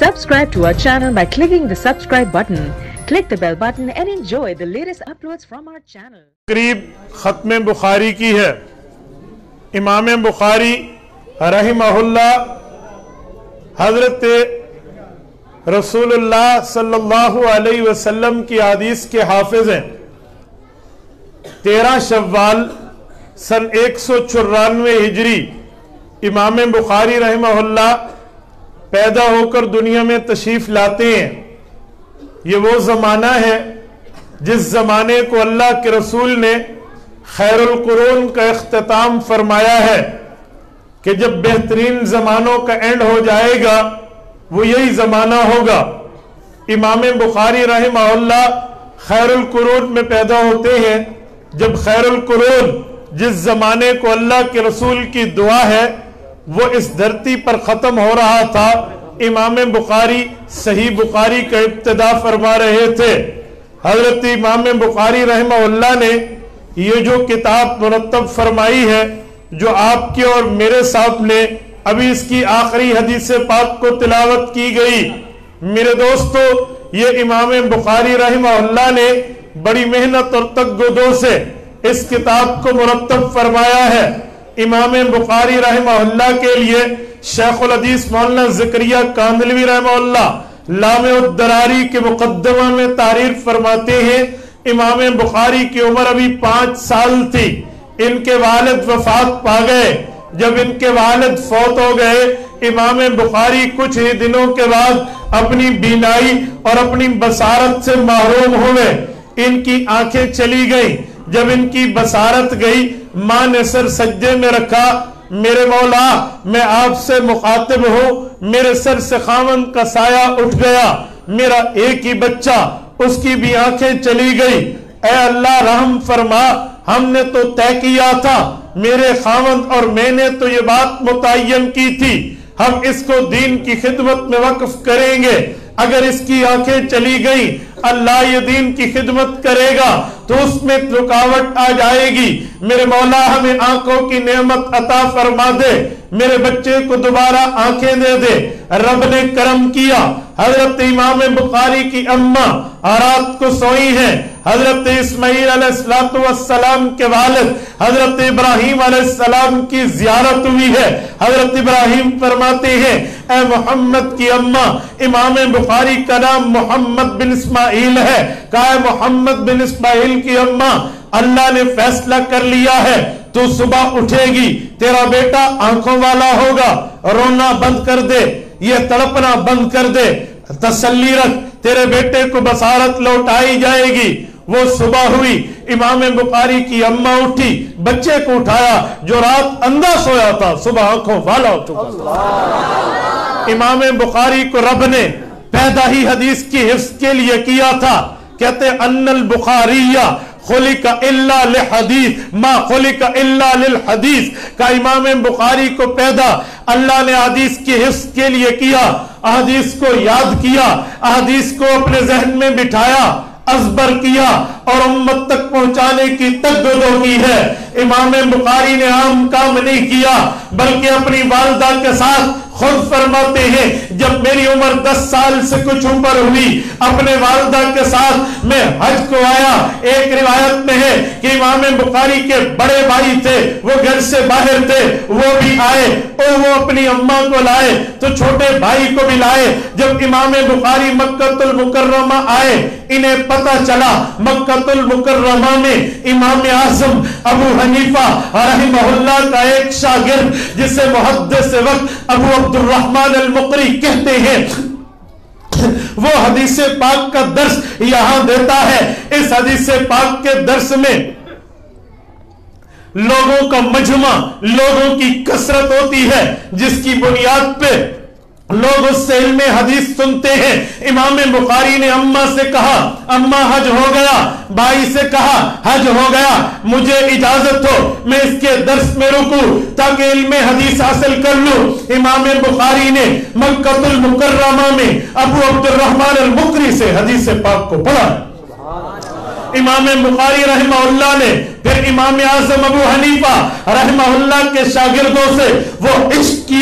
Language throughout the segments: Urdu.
Subscribe to our channel by clicking the subscribe button. Click the bell button and enjoy the latest uploads from our channel. قریب ختم بخاری کی ہے امام بخاری رحمہ اللہ حضرت رسول اللہ صلی اللہ علیہ وسلم کی حدیث کے حافظ ہیں تیرہ شوال سن ایک سو چورانوے ہجری امام بخاری رحمہ اللہ پیدا ہو کر دنیا میں تشریف لاتے ہیں۔ یہ وہ زمانہ ہے جس زمانے کو اللہ کے رسول نے خیر القرون کا اختتام فرمایا ہے کہ جب بہترین زمانوں کا اینڈ ہو جائے گا، وہ یہی زمانہ ہوگا۔ امام بخاری رحمہ اللہ خیر القرون میں پیدا ہوتے ہیں۔ جب خیر القرون جس زمانے کو اللہ کے رسول کی دعا ہے وہ اس دھرتی پر ختم ہو رہا تھا۔ امام بخاری صحیح بخاری کا ابتدا فرما رہے تھے۔ حضرت امام بخاری رحمہ اللہ نے یہ جو کتاب مرتب فرمائی ہے، جو آپ کے اور میرے سامنے ابھی اس کی آخری حدیث پاک کو تلاوت کی گئی۔ میرے دوستو، یہ امام بخاری رحمہ اللہ نے بڑی محنت اور تگدو سے اس کتاب کو مرتب فرمایا ہے۔ امام بخاری رحمہ اللہ کے لیے شیخ الحدیث مولانا ذکریہ کاندلوی رحمہ اللہ لام الدراری کے مقدمہ میں تعریف فرماتے ہیں۔ امام بخاری کی عمر ابھی پانچ سال تھی۔ ان کے والد وفات پا گئے۔ جب ان کے والد فوت ہو گئے، امام بخاری کچھ ہی دنوں کے بعد اپنی بینائی اور اپنی بسارت سے محروم ہوئے۔ ان کی آنکھیں چلی گئیں۔ جب ان کی بسارت گئی ماں نے سر سجدے میں رکھا، میرے مولا، میں آپ سے مخاطب ہوں، میرے سر سے خامن کا سایہ اٹھ گیا، میرا ایک ہی بچہ، اس کی بھی آنکھیں چلی گئی۔ اے اللہ، رحم فرما، ہم نے تو طے کیا تھا، میرے خامن اور میں نے تو یہ بات متعین کی تھی، ہم اس کو دین کی خدمت میں وقف کریں گے۔ اگر اس کی آنکھیں چلی گئی اللہ یہ دین کی خدمت کرے گا تو اس میں رکاوٹ آ جائے گی۔ میرے مولا ہمیں آنکھوں کی نعمت عطا فرما دے۔ میرے بچے کو دوبارہ آنکھیں دے دے۔ رب نے کرم کیا۔ حضرت امام بخاری کی اممہ آرات کو سوئی ہیں۔ حضرت اسماعیل علیہ السلام کے والد، حضرت ابراہیم علیہ السلام کی زیارت ہوئی ہے۔ حضرت ابراہیم فرماتے ہیں، اے محمد کی اممہ امام بخاری کا نام محمد بن اسماعیل ہے۔ کہا محمد بن اسماعیل کی اممہ اللہ نے فیصلہ کر لیا ہے۔ تو صبح اٹھے گی، تیرا بیٹا آنکھوں والا ہوگا، رونا بند کر دے، یہ تڑپنا بند کر دے۔ تسلی رکھ، تیرے بیٹے کو بسارت لوٹائی جائے گی۔ وہ صبح ہوئی، امام بخاری کی اممہ اٹھی، بچے کو اٹھایا جو رات اندھا سویا تھا، صبح آنکھوں والا ہو چکا امام بخاری کو رب نے پیدا ہی حدیث کی حفظ کے لیے کیا تھا، کہتے ان البخاریہ خلق الا لحدیث ما خلق الا للحدیث. کا امام بخاری کو پیدا اللہ نے حدیث کی حفظ کے لیے کیا، احادیث کو یاد کیا، احادیث کو اپنے ذہن میں بٹھایا۔ ازبر کیا اور امت تک پہنچانے کی تقدو کی ہے۔ امام بخاری نے عام کام نہیں کیا، بلکہ اپنی والدہ کے ساتھ خود فرماتے ہیں، جب میری عمر دس سال سے کچھ عمر ہوئی، اپنے والدہ کے ساتھ میں حج کو آیا۔ ایک روایت میں ہے کہ امام بخاری کے بڑے بھائی تھے، وہ گھر سے باہر تھے، وہ بھی آئے اور وہ اپنی اماں کو لائے، تو چھوٹے بھائی کو بھی لائے۔ جب امام بخاری مکہ المکرمہ آئے، انہیں پتا چلا مکہ المکرمہ میں امام اعظم ابو حنیفہ رحمہ اللہ کا ایک شاگرد، جسے محدث وقت ابو عبد الرحمن المقری کہتے ہیں، وہ حدیث پاک کا درس یہاں دیتا ہے۔ اس حدیث پاک کے درس میں لوگوں کا مجمع، لوگوں کی کسرت ہوتی ہے، جس کی بنیاد پہ لوگ اس سے علم حدیث سنتے ہیں۔ امام بخاری نے اممہ سے کہا اممہ حج ہو گیا۔ بھائی سے کہا، حج ہو گیا۔ مجھے اجازت ہو، میں اس کے درس میں رکوں تاکہ علم حدیث حاصل کر لوں۔ امام بخاری نے مکہ المکرمہ میں ابو عبد الرحمن المکری سے حدیث پاک کو پڑھا۔ امام بخاری رحمہ اللہ نے پھر امام اعظم ابو حنیفہ رحمہ اللہ کے شاگردوں سے وہ عشق کی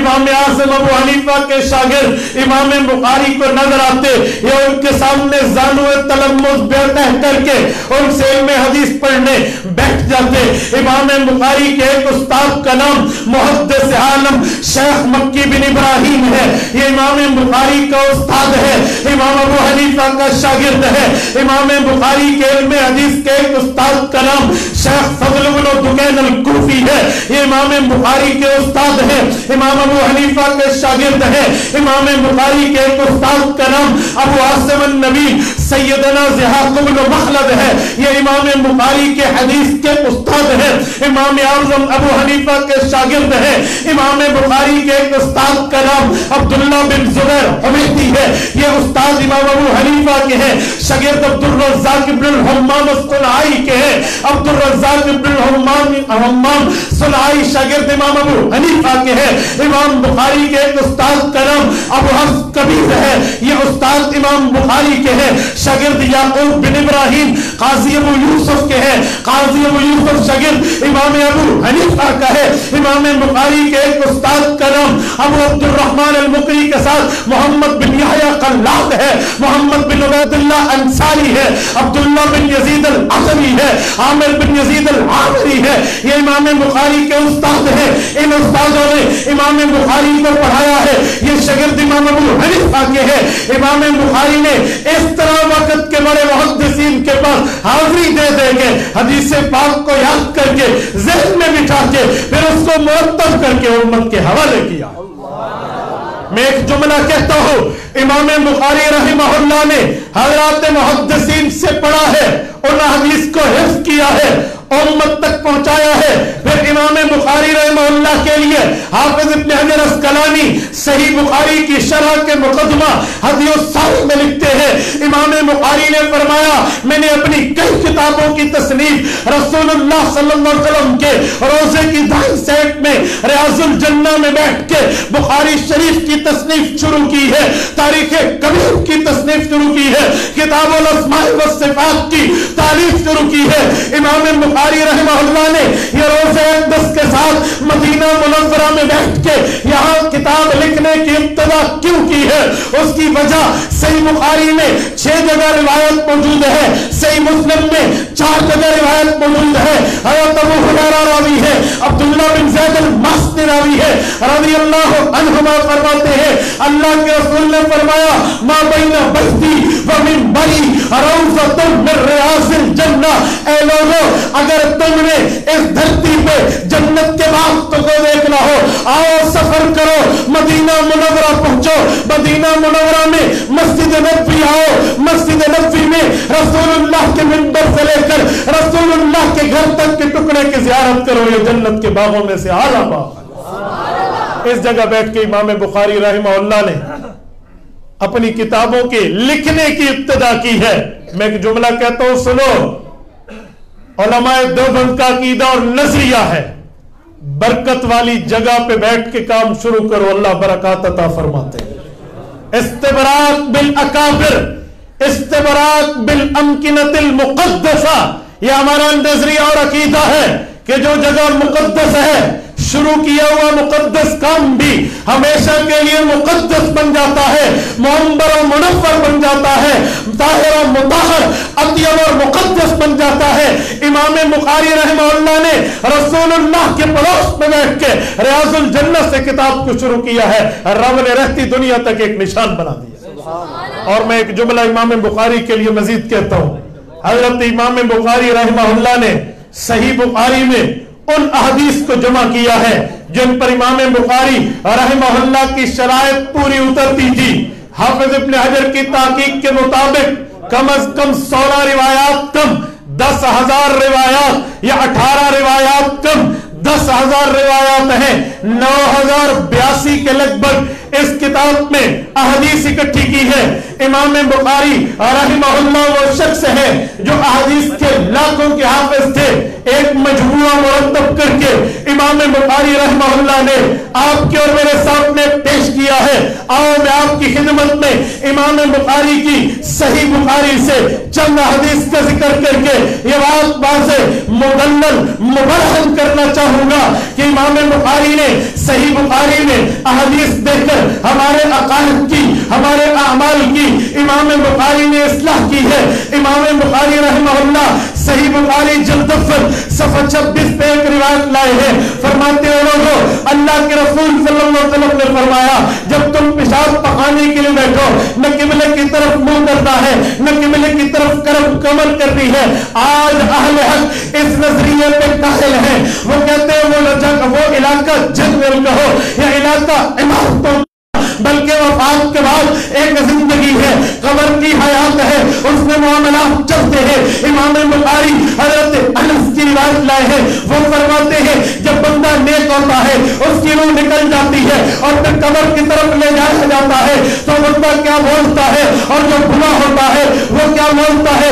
امام اعظم ابو حنیفہ کے شاگرد امام بخاری کو نظر آتے یا ان کے سامنے زانو تلمز بیٹھ کر کے ان سے علم حدیث پڑھنے بیٹھ جاتے۔ امام بخاری کے ایک استاد کا نام محدث عالم شیخ مکی بن ابراہیم ہے۔ یہ امام بخاری کا استاد ہے۔ امام ابو حنیفہ کا شاگرد ہے۔ امام بخاری کے علم حدیث کے ایک استاد کا نام شیخ فضل بن دکین الکوفی ہے۔ یہ امام بخاری کے استاد ہے امام ابو حنیفہ کے شاگرد ہیں۔ امام بخاری کے ایک استاد کا نام ابو عاصم النبی سیدنا زہاق بن مخلد ہے۔ یہ امام بخاری کے حدیث کے استاد ہے امام اعظم ابو حنیفہ کے شاگرد ہے امام بخاری کے ایک استاد کا نام عبداللہ بن زبیر حمیدی ہے، یہ استاد امام ابو حنیفہ کے ہیں۔ شاگرد عبد الرزاق ابن الحمام الصنعائی کے ہیں۔ عبد الرزاق ابن الحمام الحمام صنعائی شاگرد امام ابو حنیفہ کے ہیں۔ امام بخاری کے ایک استاد کا نام ابو حفظ کبیر ہے۔ یہ استاد امام بخاری کے ہیں۔ شاگرد یعقوب بن ابراہیم قاضی ابو یوسف کے ہیں۔ قاضی ابو یوسف شاگرد امام ابو حنیفہ کا ہے۔ امام بخاری کے ایک استاد کا نام ابو عبد الرحمن المقری کے ساتھ محمد بن یحییٰ قلاد ہے، محمد بن عبید اللہ انصاری ہے، عبداللہ بن یزید العظمی ہے، عامر بن یزید العامری ہے۔ یہ امام بخاری کے استاد ہیں۔ ان استادوں نے امام بخاری کو پڑھایا ہے۔ یہ شگرد امام ابو حنیفہ کے ہیں۔ امام بخاری نے اس طرح وقت کے بڑے محدثین کے پاس حاضری دے دے کے حدیث پاک کو یاد کر کے ذہن میں بٹھا کے پھر اس کو مرتب کر کے امت کے حوالے کیا۔ میں ایک جملہ کہتا ہوں، امام بخاری رحمہ اللہ نے حضرات محدثین سے پڑھا ہے اور حدیث کو حفظ کیا ہے۔ امت تک پہنچایا ہے۔ پھر امام بخاری رحمہ اللہ کے لیے حافظ ابن حجر اسکلانی صحیح بخاری کی شرح کے مقدمہ حدیث صاحب میں لکھتے ہیں۔ امام بخاری نے فرمایا، میں نے اپنی کئی کتابوں کی تصنیف رسول اللہ صلی اللہ علیہ وسلم کے روزے کی دائیں سیٹ میں ریاض الجنہ میں بیٹھ کے بخاری شریف کی تصنیف شروع کی ہے۔ تاریخ کبیر کی تصنیف شروع کی ہے۔ کتاب الاسماء والصفات کی تعلیف شروع کی ہے۔ امام بخاری رحمہ اللہ نے یہ روزہ اقدس کے ساتھ مدینہ منورہ میں بیٹھ کے کی کیوں کی ہے؟ اس کی وجہ صحیح بخاری میں چھ جگہ روایت موجود ہے۔ صحیح مسلم میں چار جگہ روایت موجود ہے۔ حضرت ابو حریرہ راوی ہے۔ عبداللہ بن زید الماسنی راوی ہے۔ رضی اللہ عنہما فرماتے ہیں، اللہ کے رسول نے فرمایا، ما بین بیتی و من بری روزہ من ریاض الجنہ. اے لوگو، اگر تم نے اس دھرتی پہ جنت کے وقت کو دیکھنا ہو، آؤ سفر کرو، مدینہ منورہ پہنچو۔ مدینہ منورہ میں مسجد نبی آؤ۔ مسجد نبی میں رسول اللہ کے منبر سے لے کر رسول اللہ کے گھر تک کے ٹکڑے کی زیارت کرو۔ یہ جنت کے باغوں میں سے آلہ باغ۔ اس جگہ بیٹھ کے امام بخاری رحمہ اللہ نے اپنی کتابوں کے لکھنے کی ابتدا کی ہے۔ میں ایک جملہ کہتا ہوں، سنو۔ علماء دیوبند کا عقیدہ اور نظریہ ہے۔ برکت والی جگہ پہ بیٹھ کے کام شروع کرو، اللہ برکات عطا فرماتے ہیں۔ استبراق بالاکابر، استبرات بالامکنت المقدسہ، یہ ہمارا نظریہ اور عقیدہ ہے کہ جو جگہ مقدس ہے شروع کیا ہوا مقدس کام بھی ہمیشہ کے لیے مقدس بن جاتا ہے معمبر و منفر بن جاتا ہے طاہر و مطہر اطیب اور مقدس بن جاتا ہے۔ امام بخاری رحمہ اللہ نے رسول اللہ کے پڑوس میں بیٹھ کے ریاض الجنہ سے کتاب کو شروع کیا ہے۔ رب نے رہتی دنیا تک ایک نشان بنا دیا۔ اور میں ایک جملہ امام بخاری کے لیے مزید کہتا ہوں۔ حضرت امام بخاری رحمہ اللہ نے صحیح بخاری میں ان احادیث کو جمع کیا ہے، جن پر امام بخاری رحمہ اللہ کی شرائط پوری اترتی تھی۔ حافظ ابن حجر کی تحقیق کے مطابق کم از کم سولہ روایات کم، دس ہزار روایات یا اٹھارہ روایات کم، دس ہزار روایات ہیں۔ نو ہزار بیاسی کے لگ بھگ اس کتاب میں احادیث اکٹھی کی ہے۔ امام بخاری رحمہ اللہ وہ شخص ہے جو احادیث کے لاکھوں کے حافظ تھے۔ ایک مجموعہ مرتب کر کے امام بخاری رحمہ اللہ نے آپ کے اور میرے سامنے میں پیش کیا ہے۔ آؤ میں آپ کی خدمت میں امام بخاری کی صحیح بخاری سے چند حدیث کا ذکر کر کے یہ بات واضح، مدلل، مبرہن کرنا چاہوں گا کہ امام بخاری نے صحیح بخاری میں احادیث دے کر ہمارے عقائد کی، ہمارے اعمال کی، امام بخاری نے اصلاح کی ہے۔ امام بخاری رحمہ اللہ صحیح بخاری جلد صفحہ چھبیس پہ ایک روایت لائے ہیں۔ فرماتے ہیں لوگوں، اللہ کے رسول صلی اللہ علیہ وسلم نے فرمایا، جب تم پیشاب پکانے کے لیے بیٹھو، نہ قبلے کی طرف منہ کرتا ہے، نہ قبلے کی طرف کرم کمر کرتی ہے، آج اہل حق اس نظریے پہ قائل ہیں۔ وہ کہتے ہیں، وہ جگہ وہ علاقہ جنگل کا ہو یا علاقہ عمارتوں بلکہ وفات کے بعد ایک زندگی ہے، قبر کی حیات ہے، اس میں معاملات چلتے ہیں۔ امام بخاری حضرت انس کی روایت لائے ہیں، وہ فرماتے ہیں، جب بندہ نیک ہوتا ہے، اس کی روح نکل جاتی ہے اور پھر قبر کی طرف لے جایا جاتا ہے، تو بندہ کیا بولتا ہے؟ اور جو بھلا ہوتا ہے، وہ کیا بولتا ہے؟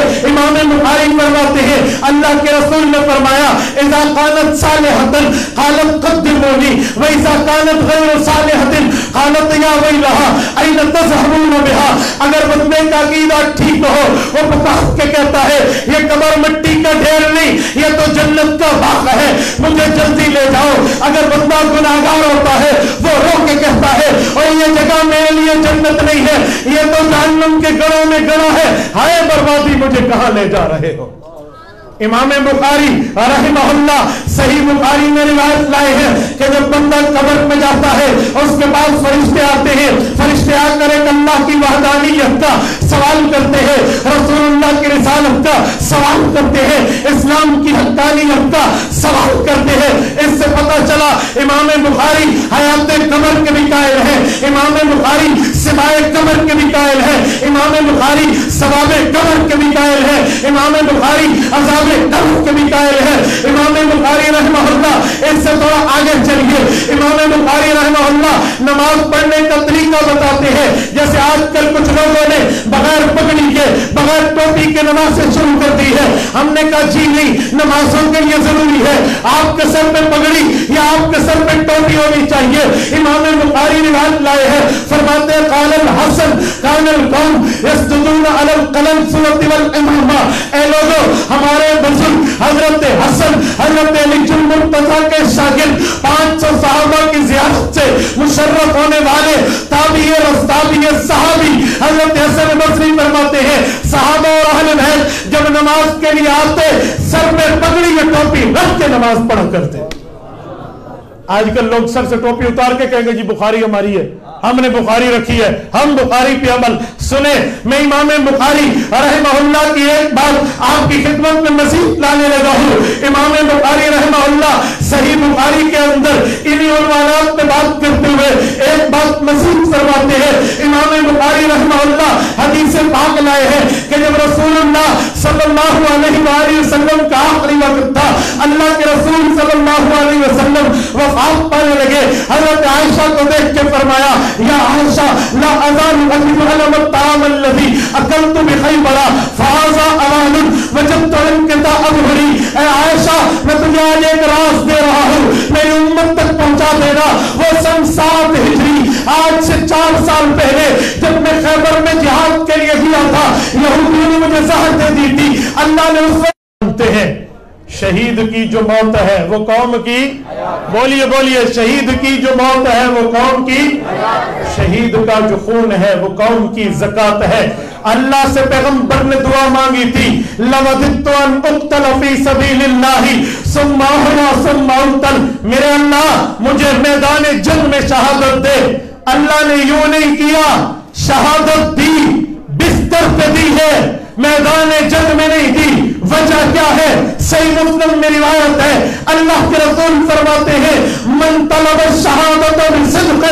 فرماتے ہیں، اللہ کے رسول نے فرمایا، اذا قالت صالحتن قالت قدمونی وَإِذَا قالت غیر صالحتن قالت یا ویلہا این تزہرون بہا اگر بندے کا عقیدہ ٹھیک ہو، وہ بتا کے کہتا ہے، یہ قبر مٹی کا ڈھیر نہیں، یہ تو جنت کا باغ ہے، مجھے جلدی لے جاؤ۔ اگر بندہ گناہگار ہوتا ہے، وہ رو کے کہتا ہے، اور یہ جگہ میرے لیے جنت نہیں ہے، یہ تو جہنم کے گڑوں میں گڑا ہے، ہائے بربادی مجھے کہاں لے جا رہے ہو؟ امام بخاری رحمہ اللہ صحیح بخاری میں روایت لائے ہیں کہ جب بندہ قبر میں جاتا ہے اس کے بعد فرشتے آتے ہیں، فرشتے آ کر ایک اللہ کی وحدانیت کا سوال کرتے ہیں، رسول اللہ کی رسالت کا سوال کرتے ہیں، اسلام کی حقانیت کا سوال کرتے ہیں۔ اس سے پتہ چلا امام بخاری حیات قبر کے بھی قائل ہیں۔ امام بخاری سمائے قبر کے بھی قائل ہیں۔ امام بخاری ثواب قبر کے بھی قائل ہیں۔ امام بخاری عذاب قبر کے بھی قائل ہیں۔ امام بخاری رحمہ اللہ اس سے تھوڑا آگے چلیے۔ امام بخاری رحمہ اللہ نماز پڑھنے کا طریقہ بتاتے ہیں۔ جیسے آج کل کچھ لوگوں نے بغیر پگڑی کے، بغیر ٹوپی کے نماز سے شروع کر دی ہے ہم نے کہا جی نہیں، نمازوں کے لیے ضروری ہے۔ آپ کے سر پہ پگڑی یا آپ کے سر پہ ٹوپی ہونی چاہیے؟ امام بخاری روایت لائے ہیں۔ فرماتے ہیں قال الحسن قال القوم یسجدون علی القلم سورۃ والامامہ اے لوگوں ہمارے بزرگ حضرت حسن، حضرت علی جن مرتضی کے شاگرد، پانچ سو صحابہ کی زیارت سے مشرف ہونے والے تابعی رستابی صحابی حضرت حسن بصری فرماتے ہیں، صحابہ اور اہل بیت جب نماز کے لیے آتے، سر پہ پگڑی یا ٹوپی رکھ کے نماز پڑھا کرتے۔ آج کل لوگ سر سے ٹوپی اتار کے کہیں گے جی بخاری ہماری ہے۔ ہم نے بخاری رکھی ہے۔ ہم بخاری پہ عمل۔ سنے میں امام بخاری رحمہ اللہ کی ایک بات آپ کی خدمت میں مزید لانے لگا ہوں۔ امام بخاری رحمہ اللہ صحیح بخاری کے اندر انہی عنوانات پہ بات کرتے ہوئے ایک بات مزید فرماتے ہیں۔ امام بخاری رحمہ اللہ حدیث پاک لائے ہیں کہ جب رسول اللہ صلی اللہ علیہ وآلہ وسلم کا آخری وقت تھا۔ اللہ کے رسول صلی اللہ علیہ وسلم وفات پانے لگے۔ حضرت عائشہ کو دیکھ کے فرمایا، یا عائشہ، لا ازال اجب علم الطعام الذي اکلت بخیبرا فازا اوان وجبت انکتا ابھری اے عائشہ، میں تجھے آج ایک راز دے رہا ہوں۔ میری امت تک پہنچا دینا۔ آج سے چار سال پہلے جب میں خیبر میں جہاد کے لیے دیا تھا، یہودیوں نے مجھے زہر دے دی تھی۔ اللہ نے اس وقت ہیں۔ شہید کی جو موت ہے، وہ قوم کی؟ بولیے بولیے، شہید کی جو موت ہے، وہ قوم کی؟ شہید کا جو خون ہے، وہ قوم کی زکات ہے۔ اللہ سے پیغمبر نے دعا مانگی تھی۔ لَوَدِتُ أَنْ أُقْتَلَ فِي سَبِيلِ اللَّهِ۔ ثُمَّ أُحْرَى ثُمَّ أُقْتَلْ میرے اللہ، مجھے میدان جنگ میں شہادت دے۔ اللہ نے یوں نہیں کیا، شہادت دی، بستر پہ دی ہے، میدان جنگ میں نہیں دی۔ وجہ کیا ہے؟ صحیح مسلم میں روایت ہے، اللہ کے رسول فرماتے ہیں، من طلب شہادت صدق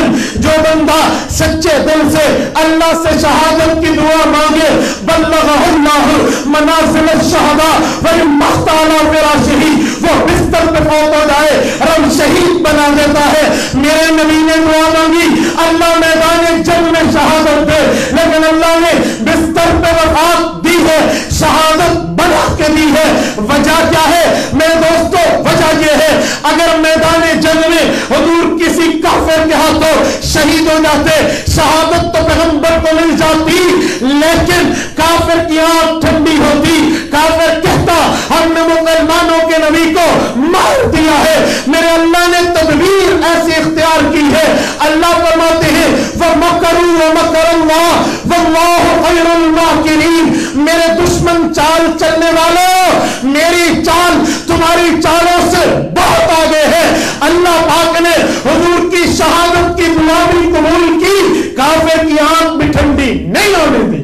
جو بندہ سچے دل سے اللہ سے شہادت کی دعا مانگے بلغ اللہ منازل الشہداء وہی مختانا میرا شہید وہ بستر پہ فوت ہو جائے، رب شہید بنا دیتا ہے۔ میرے نبی نے دعا مانگی، اللہ میدان جنگ میں شہادت دے، لیکن اللہ نے بستر پہ وفات دی ہے، شہادت بنا کے دی ہے. وجہ کیا ہے؟ میرے دوستو، وجہ یہ ہے، اگر میدان جنگ میں حضور کسی کافر کے ہاتھوں شہید ہو جاتے، شہادت تو پیغمبر کو مل جاتی، لیکن کافر کی آنکھ ٹھنڈی ہوتی، کافر کہتا، ہم نے مسلمانوں کے نبی کو مار دیا ہے. میرے اللہ نے تدبیر ایسی اختیار کی ہے. اللہ فرماتے ہیں، وَمَكَرُوا وَمَكَرَ اللَّهُ وَاللَّهُ خَيْرُ الْمَاكِرِينَ. میرے دشمن چال چلنے والوں، میری چال تمہاری چالوں سے بہت آگے ہے۔ اللہ پاک نے حضور کی شہادت کی غلامی قبول کی کافر کی آنکھ بھی ٹھنڈی نہیں ہونے دی۔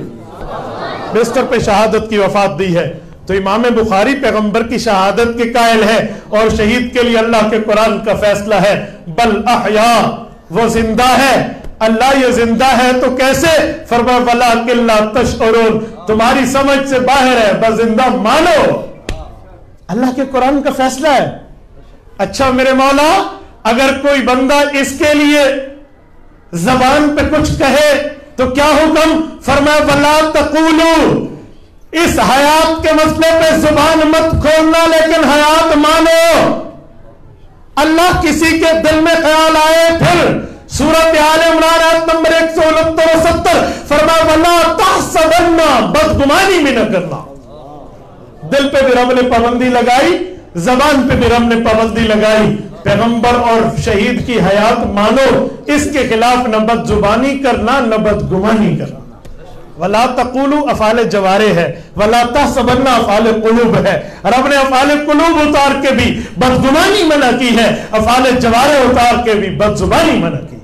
بستر پہ شہادت کی وفات دی ہے۔ تو امام بخاری پیغمبر کی شہادت کے قائل ہے اور شہید کے لیے اللہ کے قرآن کا فیصلہ ہے۔ بل احیاء وہ زندہ ہے۔ اللہ یہ زندہ ہے تو کیسے؟ فرما، ولا کلا تشعرون۔ تمہاری سمجھ سے باہر ہے بس زندہ مانو۔ اللہ کے قرآن کا فیصلہ ہے۔ اچھا میرے مولا اگر کوئی بندہ اس کے لیے زبان پہ کچھ کہے تو کیا حکم؟ فرمایا ولا تقولو اس حیات کے مسئلے پہ زبان مت کھولنا لیکن حیات مانو۔ اللہ کسی کے دل میں خیال آئے پھر سورت آل عمران نمبر ایک سو انہتر و ستر۔ فرمایا ولا تحسبنا بدگمانی بھی نہ کرنا۔ دل پہ بھی رب نے پابندی لگائی، زبان پہ بھی رب نے پابندی لگائی۔ پیغمبر اور شہید کی حیات مانو، اس کے خلاف نہ بد زبانی کرنا، نہ بدگمانی کرنا۔ ولا تقولو افعال جوارے ہے، ولا تحسبنا افعال قلوب ہے۔ رب نے افعال قلوب اتار کے بھی بدگمانی منع کی ہے افعال جوارے اتار کے بھی بد زبانی منع کی۔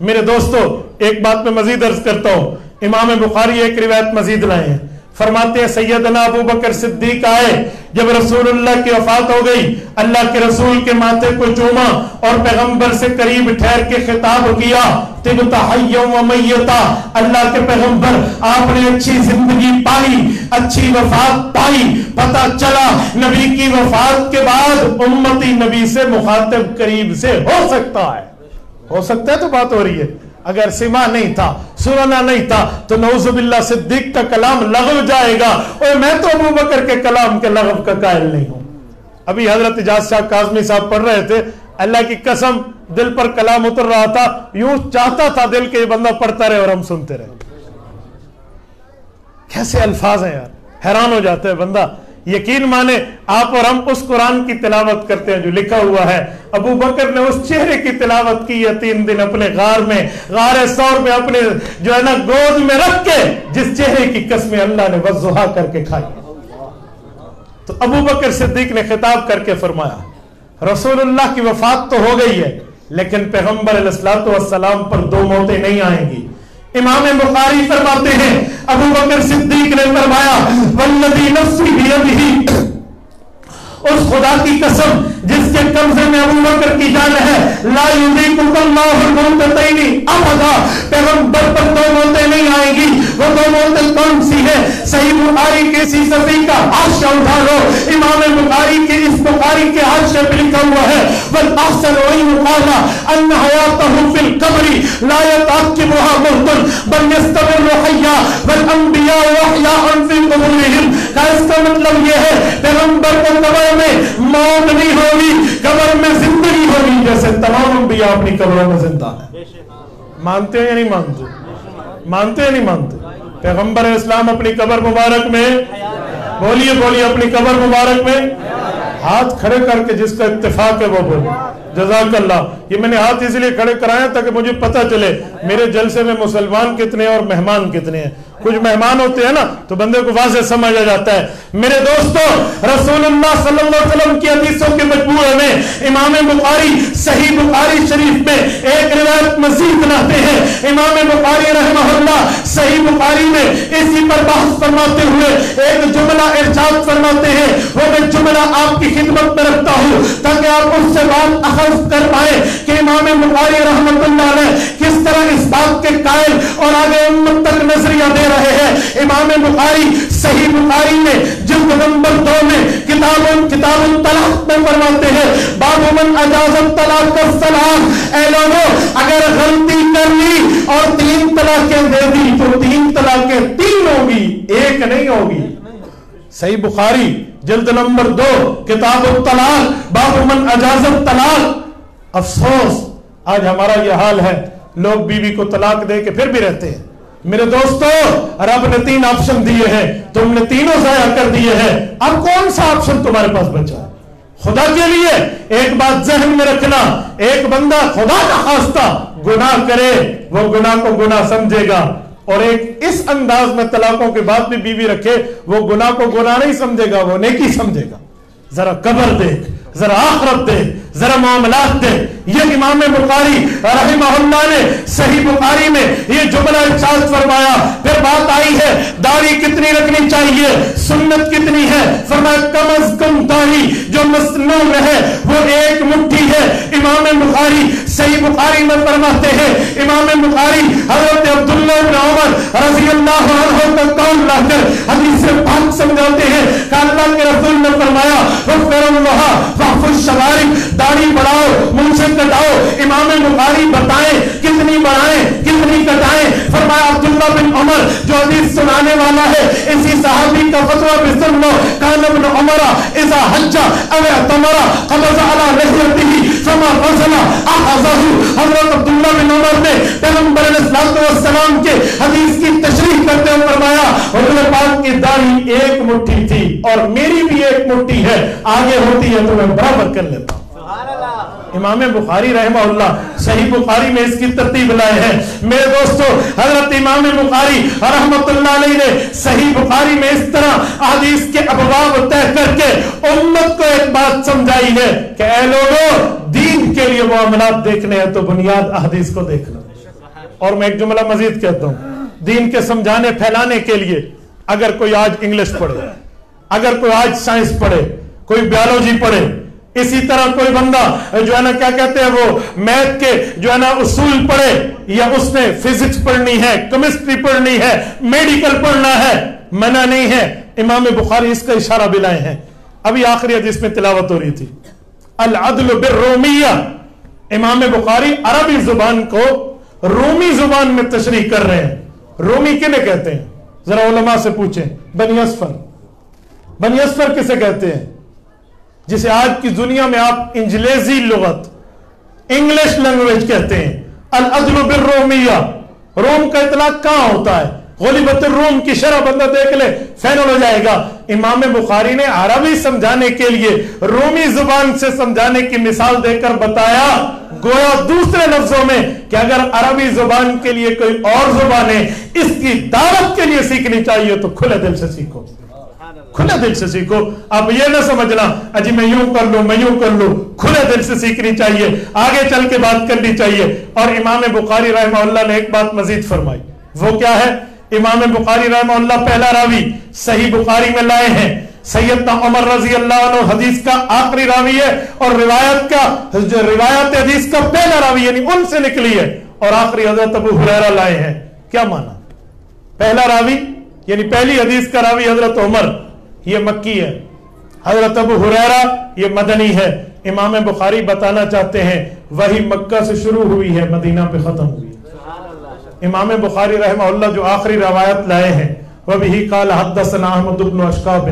میرے دوستو، ایک بات میں مزید عرض کرتا ہوں۔ امام بخاری ایک روایت مزید لائے ہیں۔ فرماتے ہیں، سیدنا ابو بکر صدیق آئے، جب رسول اللہ کی وفات ہو گئی، اللہ کے رسول کے ماتھے کو چوما اور پیغمبر سے قریب ٹھہر کے خطاب کیا تبتا حیم و میتا، اللہ کے پیغمبر، آپ نے اچھی زندگی پائی، اچھی وفات پائی پتا چلا، نبی کی وفات کے بعد امتی نبی سے مخاطب قریب سے ہو سکتا ہے۔ ہو سکتا ہے تو بات ہو رہی ہے۔ اگر سما نہیں تھا سننا نہیں تھا، تو نعوذ باللہ صدیق کا کلام لغو جائے گا۔ اور میں تو ابو بکر کے کلام کے لغو کا قائل نہیں ہوں۔ ابھی حضرت اجاز شاہ کاظمی صاحب پڑھ رہے تھے، اللہ کی قسم دل پر کلام اتر رہا تھا، یوں چاہتا تھا دل کے یہ بندہ پڑھتا رہے اور ہم سنتے رہے۔ کیسے الفاظ ہیں یار، حیران ہو جاتے ہیں بندہ۔ یقین مانے، آپ اور ہم اس قرآن کی تلاوت کرتے ہیں جو لکھا ہوا ہے۔ ابو بکر نے اس چہرے کی تلاوت کی ہے تین دن اپنے غار میں، غار سور میں اپنے جو ہے نا گود میں رکھ کے جس چہرے کی قسمیں اللہ نے وضحا کر کے کھائی۔ تو ابو بکر صدیق نے خطاب کر کے فرمایا، رسول اللہ کی وفات تو ہو گئی ہے، لیکن پیغمبر علیہ السلام پر دو موتیں نہیں آئیں گی۔ امام بخاری فرماتے ہیں، ابو بکر صدیق نے فرمایا والذی نفسی بیدہی اس خدا کی قسم جس کے قبضے میں ابو بکر کی جان ہے، لا یذیکم اللہ الموتین ابدا، پیغمبر پر دو موتیں نہیں آئیں گی۔ وہ دو موتیں کون سی ہے صحیح بخاری کے سی صفی کا حاشیہ اٹھا لو، امام بخاری کے اس بخاری کے حاشیہ پہ لکھا ہوا ہے۔ والاحسن وان قال ان حیاته فی القبر لا يتعقبها موت بل يستمر حیا والانبیاء احیاء فی قبورهم. کا اس کا مطلب یہ ہے، پیغمبر کو قبر میں موت نہیں ہوگی، قبر میں زندگی ہوگی، جیسے تمام انبیاء اپنی قبروں میں زندہ ہیں۔ مانتے ہیں یا نہیں مانتے؟ مانتے ہیں نہیں مانتے؟ پیغمبر اسلام اپنی قبر مبارک میں، بولیے بولیے، اپنی قبر مبارک میں۔ ہاتھ کھڑے کر کے جس کا اتفاق ہے وہ بولے جزاک اللہ۔ یہ میں نے ہاتھ اس لیے کھڑے کرایا تاکہ مجھے پتہ چلے میرے جلسے میں مسلمان کتنے اور مہمان کتنے ہیں۔ کچھ مہمان ہوتے ہیں نا تو بندے کو واضح سمجھا جاتا ہے۔ میرے دوستو، رسول اللہ صلی اللہ علیہ وسلم کی حدیثوں کے مجموعے میں امام بخاری، صحیح بخاری شریف میں ایک روایت مزید لاتے ہیں۔ امام بخاری رحمہ اللہ صحیح بخاری میں اسی پر بحث فرماتے ہوئے ایک جملہ ارشاد فرماتے ہیں۔ وہ میں جملہ آپ کی خدمت میں رکھتا ہوں تاکہ آپ اس سے بات اخذ کر پائے کہ امام بخاری رحمت اللہ علیہ کس طرح اس بات کے قائل اور آگے امت تک نظریہ دے رہے ہیں۔ امام بخاری، صحیح بخاری میں جلد نمبر دو میں کتاب کتاب طلاق میں فرماتے ہیں۔ باب من اجازت طلاق کا سلام اے لوگوں، اگر غلطی کر لی اور تین طلاقیں دے دی تو تین طلاقیں تین ہوگی، ایک نہیں ہوگی۔ صحیح بخاری، جلد نمبر دو، کتاب الطلاق، باب من اجازت طلاق افسوس، آج ہمارا یہ حال ہے۔ لوگ بیوی بی کو طلاق دے کے پھر بھی رہتے ہیں۔ میرے دوستو، رب نے تین آپشن دیے ہیں۔ تم نے تینوں ضائع کر دیے ہیں۔ اب کون سا آپشن تمہارے پاس بچا؟ ہے خدا کے لیے ایک بات ذہن میں رکھنا۔ ایک بندہ خدا کا خواستہ گناہ کرے، وہ گناہ کو گناہ سمجھے گا۔ اور ایک اس انداز میں طلاقوں کے بعد بھی بیوی رکھے، وہ گناہ کو گناہ نہیں سمجھے گا، وہ نیکی سمجھے گا۔ ذرا قبر دیکھ۔ ذرا آخرت دے، ذرا معاملات دے۔ یہ امام بخاری رحمہ اللہ نے صحیح بخاری میں یہ جملہ ارشاد فرمایا۔ پھر بات آئی ہے، داڑھی کتنی رکھنی چاہیے؟ سنت کتنی ہے؟ فرمایا، کم از کم داڑھی جو مسنوں میں ہے، وہ ایک مٹھی ہے۔ امام بخاری صحیح بخاری میں فرماتے ہیں۔ امام بخاری حضرت عبداللہ بن عمر رضی اللہ عنہ کا قول لا کر حدیث پاک سمجھاتے ہیں کہ اللہ کے رسول نے فرمایا غفر اللہ chamar کا فتوہ بھی سن لو کان ابن عمر اذا حج او اعتمر قبض على لحيته فما فصل احظه حضرت عبداللہ بن عمر نے پیغمبر علیہ السلام کے حدیث کی تشریح کرتے ہوئے فرمایا، حضور پاک کی داڑھی ایک مٹھی تھی اور میری بھی ایک مٹھی ہے، آگے ہوتی ہے تو میں برابر کر لیتا ہوں۔ امام بخاری رحمہ اللہ صحیح بخاری میں اس کی ترتیب لائے ہیں۔ میرے دوستو، حضرت امام بخاری رحمت اللہ علیہ نے صحیح بخاری میں اس طرح حدیث کے ابواب طے کر کے امت کو ایک بات سمجھائی ہے کہ اے لوگوں دین کے لیے معاملات دیکھنے ہیں تو بنیاد احادیث کو دیکھنا اور میں ایک جملہ مزید کہتا ہوں۔ دین کے سمجھانے پھیلانے کے لیے اگر کوئی آج انگلش پڑھے، اگر کوئی آج سائنس پڑھے، کوئی بیولوجی پڑھے اسی طرح کوئی بندہ جو ہے نا کیا کہتے ہیں وہ میتھ کے جو ہے نا اصول پڑھے یا اس نے فزکس پڑھنی ہے، کیمسٹری پڑھنی ہے، میڈیکل پڑھنا ہے، منع نہیں ہے۔ امام بخاری اس کا اشارہ بھی لائے ہیں۔ ابھی آخری حدیث میں تلاوت ہو رہی تھی۔ العدل بالرومیہ۔ امام بخاری عربی زبان کو رومی زبان میں تشریح کر رہے ہیں۔ رومی کنے کہتے ہیں؟ ذرا علماء سے پوچھیں۔ بنی اسفر بنی اسفر کسے کہتے ہیں؟ جسے آج کی دنیا میں آپ انجلیزی لغت، انگلش لینگویج کہتے ہیں۔ العدل بالرومیہ، روم کا اطلاق کہاں ہوتا ہے؟ غلیبت الروم کی شرح بندہ دیکھ لے فینل ہو جائے گا۔ امام بخاری نے عربی سمجھانے کے لیے رومی زبان سے سمجھانے کی مثال دے کر بتایا، گویا دوسرے لفظوں میں کہ اگر عربی زبان کے لیے کوئی اور زبان ہے، اس کی دعوت کے لیے سیکھنی چاہیے تو کھلے دل سے سیکھو۔ کھلے دل سے سیکھو۔ اب یہ نہ سمجھنا، اجی میں یوں کر لوں، میں یوں کر لوں۔ کھلے دل سے سیکھنی چاہیے، آگے چل کے بات کرنی چاہیے۔ اور امام بخاری رحمہ اللہ نے ایک بات مزید فرمائی۔ وہ کیا ہے؟ امام بخاری رحمہ اللہ پہلا راوی صحیح بخاری میں لائے ہیں۔ سیدنا عمر رضی اللہ عنہ حدیث کا آخری راوی ہے اور روایت کا جو روایت حدیث کا پہلا راوی یعنی ان سے نکلی ہے۔ اور آخری حضرت ابو حریرہ لائے ہیں۔ کیا مانا؟ پہلا راوی یعنی پہلی حدیث کا راوی حضرت عمر۔ یہ مکی ہے۔ حضرت ابو حریرہ یہ مدنی ہے۔ امام بخاری بتانا چاہتے ہیں وہی مکہ سے شروع ہوئی ہے مدینہ پہ ختم ہوئی ہے۔ امام بخاری رحمہ اللہ جو آخری روایت لائے ہیں وہ بھی قال حدثنا احمد بن اشقاب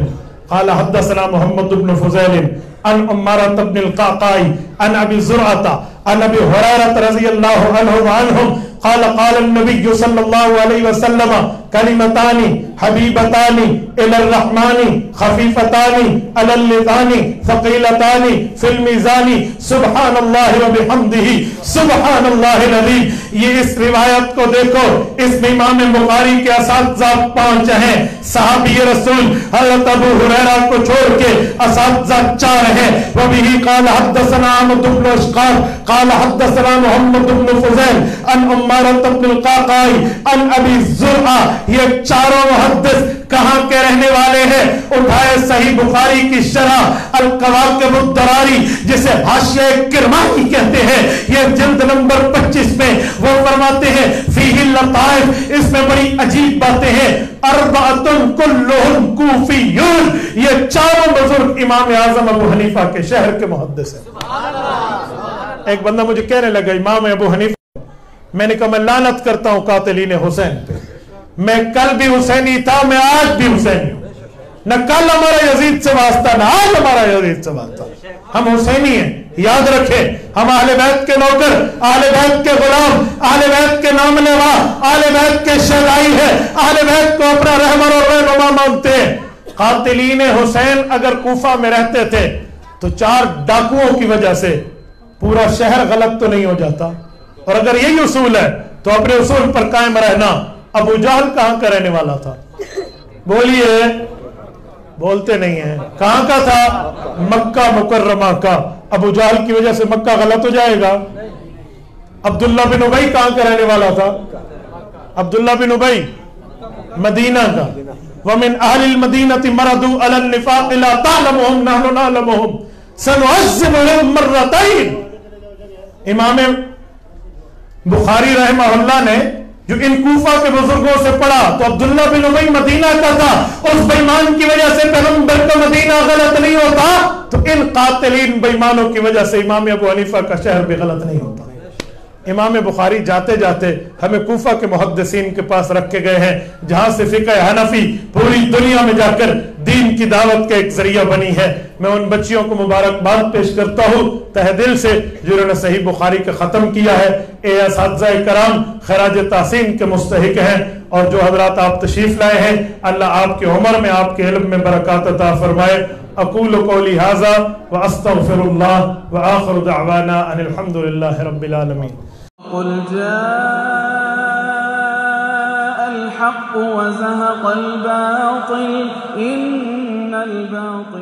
قال حدثنا محمد بن فضیل ان امارت بن القاقائی ان ابی زرعت ان ابی حریرت رضی اللہ عنہ وعنہم قال قال النبي صلى الله عليه وسلم كلمتان، حبيبتان الى الرحمن، خفيفتان، على اللسان، ثقيلتان، في الميزان. سبحان الله وبحمده. سبحان الله العظیم یہ اس روایت کو دیکھو، اس میں امام بخاری کے اساتذہ پانچ ہیں. صحابی رسول حضرت ابو ہریرہ کو چھوڑ کے اساتذہ چار ہیں. وہ بھی قال، حدثنا احمد بن اشقار قال، حدثنا محمد بن فضیل ان امارت بن القاقائی ان ابی زرعہ یہ چاروں محدث کہاں کے رہنے والے ہیں؟ اٹھائے صحیح بخاری کی شرح القواقب الدراری جسے حاشیہ کرمانی کہتے ہیں۔ یہ جلد نمبر پچیس میں وہ فرماتے ہیں فیہ اللطائف اس میں بڑی عجیب باتیں ہیں۔ اربعتن کلہم کوفیون یہ چاروں بزرگ امام اعظم ابو حنیفہ کے شہر کے محدث ہیں۔ ایک بندہ مجھے کہنے لگا امام ابو حنیفہ میں نے کہا، میں لعنت کرتا ہوں قاتلین حسین پہ۔ میں کل بھی حسینی تھا، میں آج بھی حسینی ہوں۔ نہ کل ہمارا یزید سے واسطہ، نہ آج ہمارا یزید سے واسطہ۔ ہم حسینی ہیں، یاد رکھیں، ہم اہل بیت کے نوکر، اہل بیت کے غلام، اہل بیت نام لیوا آل بیت کے شہدائی ہے آل بیت کو اپنا رحمر اور رہنما مانتے ہیں۔ قاتلین حسین اگر کوفہ میں رہتے تھے، تو چار ڈاکوؤں کی وجہ سے پورا شہر غلط تو نہیں ہو جاتا۔ اور اگر یہی اصول ہے تو اپنے اصول پر قائم رہنا ابو جہل کہاں کا رہنے والا تھا؟ بولیے، بولتے نہیں ہیں۔ کہاں کا تھا؟ مکہ مکرمہ کا۔ ابو جہل کی وجہ سے مکہ غلط ہو جائے گا۔ عبداللہ بن ابئی کہاں کا رہنے والا تھا؟ عبداللہ بن ابئی مدینہ کا۔ ومن اہل المدینہ مردو علی النفاق، لا تعلمهم نحن نعلمهم سنعذبهم مرتين امام بخاری رحمہ اللہ نے جو ان کوفہ کے بزرگوں سے پڑھا تو عبداللہ بن ابئی مدینہ کا تھا اس بیمان کی وجہ سے پیغمبر کا مدینہ غلط نہیں ہوتا، تو ان قاتلین بیمانوں کی وجہ سے امام ابو حنیفہ کا شہر بھی غلط نہیں ہوتا۔ امام بخاری جاتے جاتے ہمیں کوفہ کے محدثین کے پاس رکھ کے گئے ہیں، جہاں سے فقہ حنفی پوری دنیا میں جا کر دین کی دعوت کا ایک ذریعہ بنی ہے۔ میں ان بچیوں کو مبارکباد پیش کرتا ہوں۔ تہ دل سے جنہوں نے صحیح بخاری کا ختم کیا ہے۔ اے اساتذہ کرام، خراج تحسین کے مستحق ہیں۔ اور جو حضرات آپ تشریف لائے ہیں، اللہ آپ کی عمر میں، آپ کے علم میں برکات عطا فرمائے۔ اقول قولی هذا واستغفر الله واخر دعوانا ان الحمد لله رب العالمين قل جاء الحق وزهق الباطل، إن الباطل